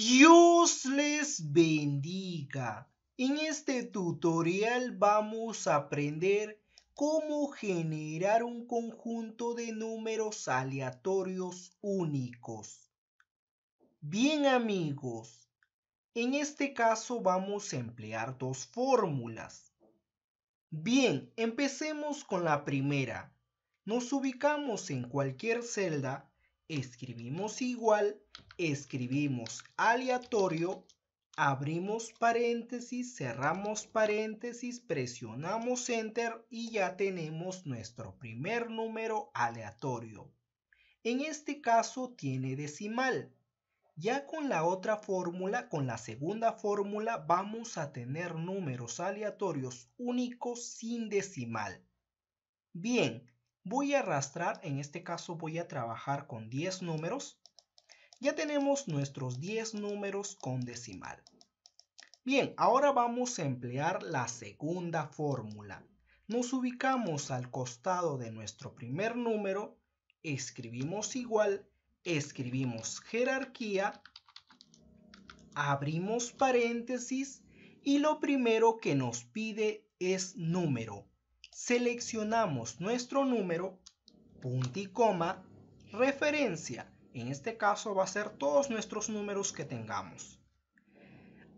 Dios les bendiga. En este tutorial vamos a aprender cómo generar un conjunto de números aleatorios únicos. Bien amigos, en este caso vamos a emplear dos fórmulas. Bien, empecemos con la primera. Nos ubicamos en cualquier celda, escribimos igual escribimos aleatorio, abrimos paréntesis, cerramos paréntesis, presionamos enter y ya tenemos nuestro primer número aleatorio. En este caso tiene decimal. Ya con la otra fórmula, con la segunda fórmula, vamos a tener números aleatorios únicos sin decimal. Bien, voy a arrastrar, en este caso voy a trabajar con 10 números. Ya tenemos nuestros 10 números con decimal. Bien, ahora vamos a emplear la segunda fórmula. Nos ubicamos al costado de nuestro primer número, escribimos igual, escribimos jerarquía, abrimos paréntesis y lo primero que nos pide es número. Seleccionamos nuestro número, punto y coma, referencia en este caso va a ser todos nuestros números que tengamos.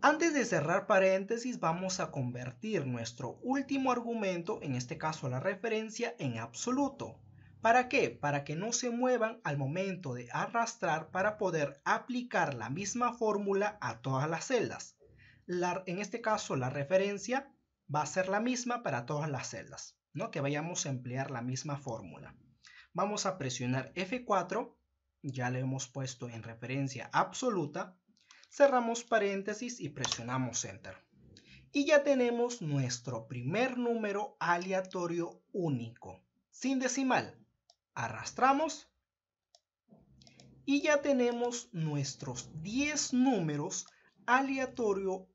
Antes de cerrar paréntesis vamos a convertir nuestro último argumento, en este caso la referencia, en absoluto. ¿Para qué? Para que no se muevan al momento de arrastrar para poder aplicar la misma fórmula a todas las celdas. en este caso la referencia va a ser la misma para todas las celdas, ¿no? que vayamos a emplear la misma fórmula. Vamos a presionar F4 ya le hemos puesto en referencia absoluta, cerramos paréntesis y presionamos Enter. Y ya tenemos nuestro primer número aleatorio único, sin decimal. Arrastramos y ya tenemos nuestros 10 números aleatorio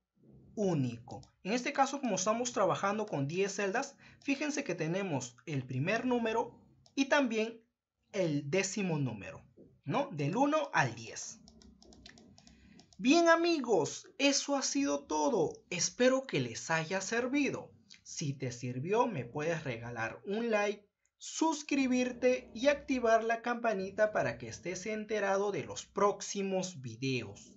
único. En este caso, como estamos trabajando con 10 celdas, fíjense que tenemos el primer número y también el décimo número. ¿no? Del 1 al 10. Bien amigos, eso ha sido todo. Espero que les haya servido. Si te sirvió, me puedes regalar un like, suscribirte y activar la campanita para que estés enterado de los próximos videos.